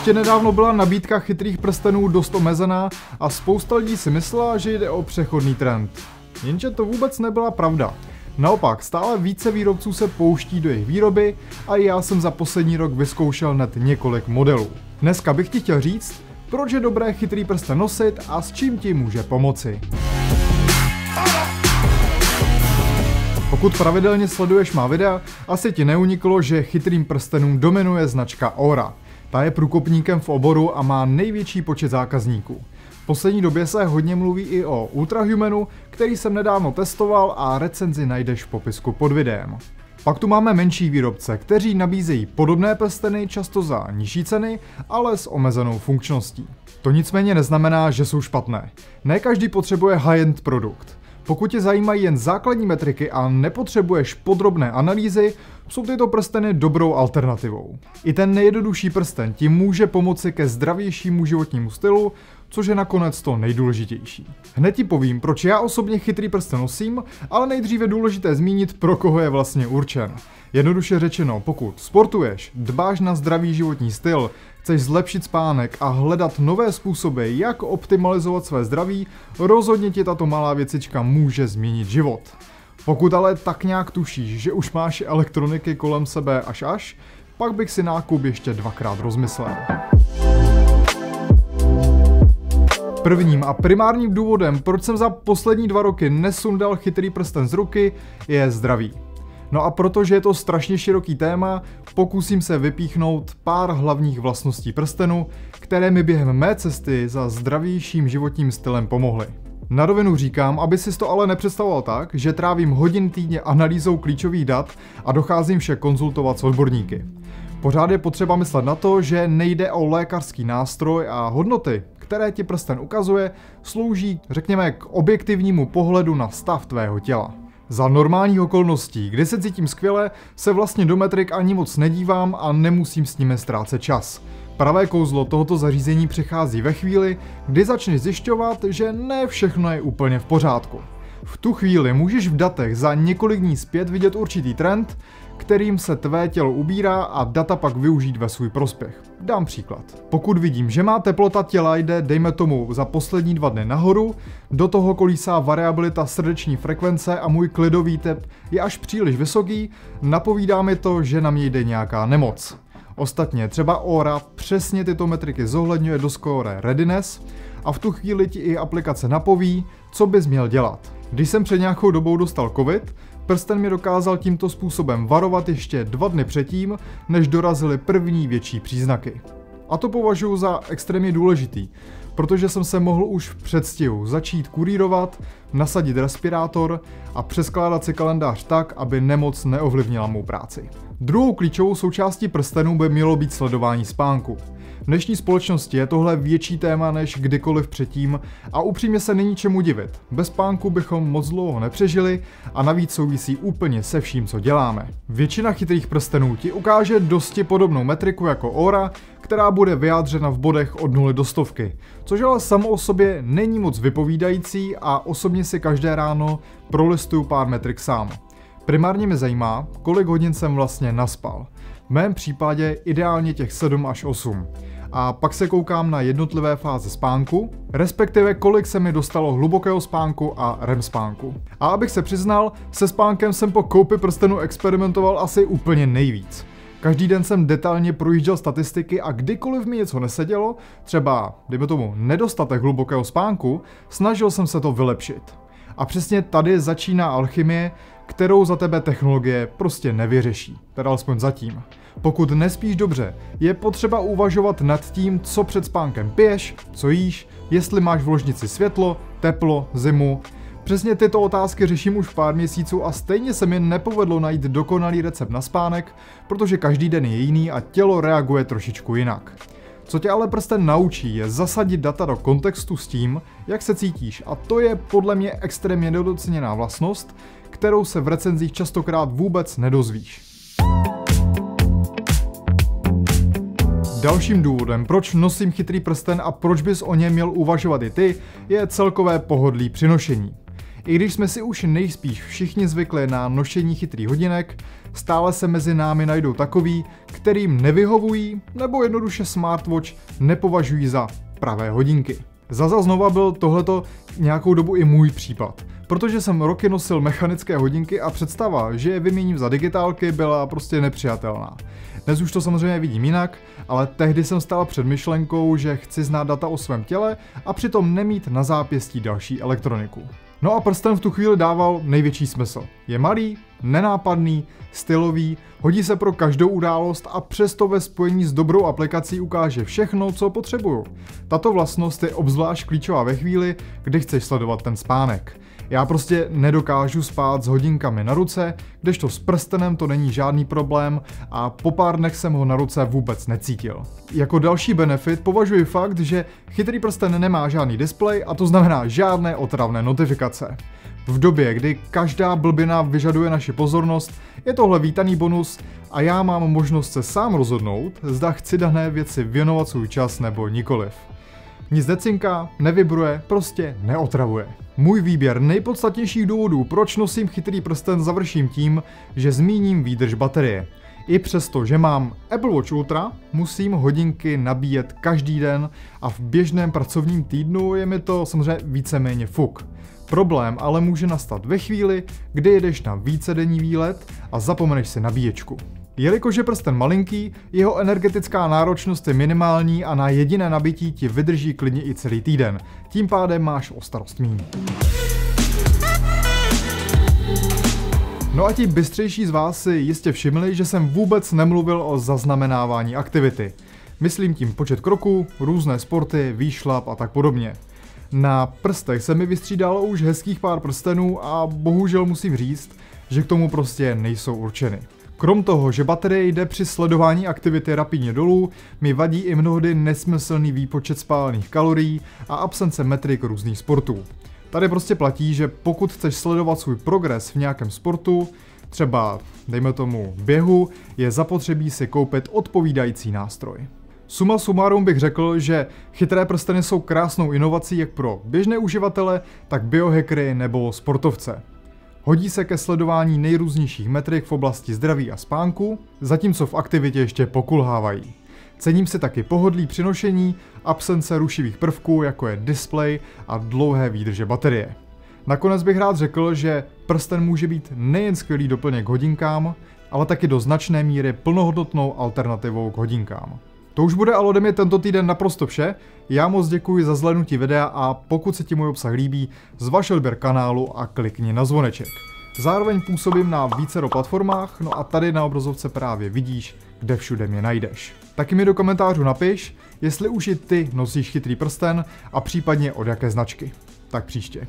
Ještě nedávno byla nabídka chytrých prstenů dost omezená a spousta lidí si myslela, že jde o přechodný trend. Jenže to vůbec nebyla pravda. Naopak, stále více výrobců se pouští do jejich výroby a já jsem za poslední rok vyzkoušel hned několik modelů. Dneska bych ti chtěl říct, proč je dobré chytrý prsten nosit a s čím ti může pomoci. Pokud pravidelně sleduješ má videa, asi ti neuniklo, že chytrým prstenům dominuje značka Ora. Ta je průkopníkem v oboru a má největší počet zákazníků. V poslední době se hodně mluví i o Ultrahumanu, který jsem nedávno testoval a recenzi najdeš v popisku pod videem. Pak tu máme menší výrobce, kteří nabízejí podobné prsteny často za nižší ceny, ale s omezenou funkčností. To nicméně neznamená, že jsou špatné. Ne každý potřebuje high-end produkt. Pokud tě zajímají jen základní metriky a nepotřebuješ podrobné analýzy, jsou tyto prsteny dobrou alternativou. I ten nejjednodušší prsten ti může pomoci ke zdravějšímu životnímu stylu, což je nakonec to nejdůležitější. Hned ti povím, proč já osobně chytrý prsten nosím, ale nejdříve důležité zmínit, pro koho je vlastně určen. Jednoduše řečeno, pokud sportuješ, dbáš na zdravý životní styl, chceš zlepšit spánek a hledat nové způsoby, jak optimalizovat své zdraví, rozhodně ti tato malá věcička může změnit život. Pokud ale tak nějak tušíš, že už máš elektroniky kolem sebe až až, pak bych si nákup ještě dvakrát rozmyslel. Prvním a primárním důvodem, proč jsem za poslední dva roky nesundal chytrý prsten z ruky, je zdraví. No a protože je to strašně široký téma, pokusím se vypíchnout pár hlavních vlastností prstenu, které mi během mé cesty za zdravějším životním stylem pomohly. Na rovinu říkám, aby si to ale nepředstavoval tak, že trávím hodin týdně analýzou klíčových dat a docházím vše konzultovat s odborníky. Pořád je potřeba myslet na to, že nejde o lékařský nástroj a hodnoty, které ti prsten ukazuje, slouží, řekněme, k objektivnímu pohledu na stav tvého těla. Za normálních okolností, kdy se cítím skvěle, se vlastně do metrik ani moc nedívám a nemusím s nimi ztrácet čas. Pravé kouzlo tohoto zařízení přichází ve chvíli, kdy začneš zjišťovat, že ne všechno je úplně v pořádku. V tu chvíli můžeš v datech za několik dní zpět vidět určitý trend, kterým se tvé tělo ubírá a data pak využít ve svůj prospěch. Dám příklad. Pokud vidím, že má teplota těla jde, dejme tomu, za poslední dva dny nahoru, do toho kolísá variabilita srdeční frekvence a můj klidový tep je až příliš vysoký, napovídá mi to, že na mě jde nějaká nemoc. Ostatně třeba ORA přesně tyto metriky zohledňuje do skóre Readiness a v tu chvíli ti i aplikace napoví, co bys měl dělat. Když jsem před nějakou dobou dostal covid, prsten mi dokázal tímto způsobem varovat ještě dva dny předtím, než dorazily první větší příznaky. A to považuji za extrémně důležitý, protože jsem se mohl už v předstihu začít kurírovat, nasadit respirátor a přeskládat si kalendář tak, aby nemoc neovlivnila mou práci. Druhou klíčovou součástí prstenů by mělo být sledování spánku. V dnešní společnosti je tohle větší téma než kdykoliv předtím a upřímně se není čemu divit. Bez spánku bychom moc dlouho nepřežili a navíc souvisí úplně se vším, co děláme. Většina chytrých prstenů ti ukáže dosti podobnou metriku jako Ora, která bude vyjádřena v bodech od 0 do stovky, což ale samo o sobě není moc vypovídající a osobně si každé ráno prolistuju pár metrik sám. Primárně mě zajímá, kolik hodin jsem vlastně naspal. V mém případě ideálně těch 7 až 8 a pak se koukám na jednotlivé fáze spánku, respektive kolik se mi dostalo hlubokého spánku a REM spánku. A abych se přiznal, se spánkem jsem po koupi prstenu experimentoval asi úplně nejvíc. Každý den jsem detailně projížděl statistiky a kdykoliv mi něco nesedělo, třeba, dejme tomu, nedostatek hlubokého spánku, snažil jsem se to vylepšit. A přesně tady začíná alchymie, kterou za tebe technologie prostě nevyřeší, teda alespoň zatím. Pokud nespíš dobře, je potřeba uvažovat nad tím, co před spánkem piješ, co jíš, jestli máš v ložnici světlo, teplo, zimu. Přesně tyto otázky řeším už pár měsíců a stejně se mi nepovedlo najít dokonalý recept na spánek, protože každý den je jiný a tělo reaguje trošičku jinak. Co tě ale prsten naučí, je zasadit data do kontextu s tím, jak se cítíš a to je podle mě extrémně nedoceněná vlastnost, kterou se v recenzích častokrát vůbec nedozvíš. Dalším důvodem, proč nosím chytrý prsten a proč bys o něm měl uvažovat i ty, je celkové pohodlí při nošení. I když jsme si už nejspíš všichni zvykli na nošení chytrých hodinek, stále se mezi námi najdou takový, kterým nevyhovují nebo jednoduše smartwatch nepovažují za pravé hodinky. Zaza znova byl tohleto nějakou dobu i můj případ. Protože jsem roky nosil mechanické hodinky a představa, že je vyměním za digitálky, byla prostě nepřijatelná. Dnes už to samozřejmě vidím jinak, ale tehdy jsem stál před myšlenkou, že chci znát data o svém těle a přitom nemít na zápěstí další elektroniku. No a prsten v tu chvíli dával největší smysl. Je malý, nenápadný, stylový, hodí se pro každou událost a přesto ve spojení s dobrou aplikací ukáže všechno, co potřebuju. Tato vlastnost je obzvlášť klíčová ve chvíli, kdy chceš sledovat ten spánek. Já prostě nedokážu spát s hodinkami na ruce, kdežto s prstenem to není žádný problém a po pár dnech jsem ho na ruce vůbec necítil. Jako další benefit považuji fakt, že chytrý prsten nemá žádný displej a to znamená žádné otravné notifikace. V době, kdy každá blbina vyžaduje naši pozornost, je tohle vítaný bonus a já mám možnost se sám rozhodnout, zda chci dané věci věnovat svůj čas nebo nikoliv. Nic necinká, nevibruje, prostě neotravuje. Můj výběr nejpodstatnějších důvodů, proč nosím chytrý prsten, završím tím, že zmíním výdrž baterie. I přesto, že mám Apple Watch Ultra, musím hodinky nabíjet každý den a v běžném pracovním týdnu je mi to samozřejmě víceméně fuk. Problém ale může nastat ve chvíli, kdy jedeš na vícedenní výlet a zapomeneš si nabíječku. Jelikož je prsten malinký, jeho energetická náročnost je minimální a na jediné nabití ti vydrží klidně i celý týden. Tím pádem máš o starost míň. No a ti bystřejší z vás si jistě všimli, že jsem vůbec nemluvil o zaznamenávání aktivity. Myslím tím počet kroků, různé sporty, výšlap a tak podobně. Na prstech se mi vystřídalo už hezkých pár prstenů a bohužel musím říct, že k tomu prostě nejsou určeny. Krom toho, že baterie jde při sledování aktivity rapidně dolů, mi vadí i mnohdy nesmyslný výpočet spálených kalorií a absence metrik různých sportů. Tady prostě platí, že pokud chceš sledovat svůj progres v nějakém sportu, třeba dejme tomu běhu, je zapotřebí si koupit odpovídající nástroj. Suma sumárum bych řekl, že chytré prsteny jsou krásnou inovací jak pro běžné uživatele, tak biohackery nebo sportovce. Hodí se ke sledování nejrůznějších metrik v oblasti zdraví a spánku, zatímco v aktivitě ještě pokulhávají. Cením si taky pohodlí při nošení, absence rušivých prvků, jako je display a dlouhé výdrže baterie. Nakonec bych rád řekl, že prsten může být nejen skvělý doplněk hodinkám, ale taky do značné míry plnohodnotnou alternativou k hodinkám. To už bude ale ode mě tento týden naprosto vše. Já moc děkuji za zhlédnutí videa a pokud se ti můj obsah líbí, zvaž odběr kanálu a klikni na zvoneček. Zároveň působím na více platformách, no a tady na obrazovce právě vidíš, kde všude mě najdeš. Taky mi do komentářů napiš, jestli už i ty nosíš chytrý prsten a případně od jaké značky. Tak příště.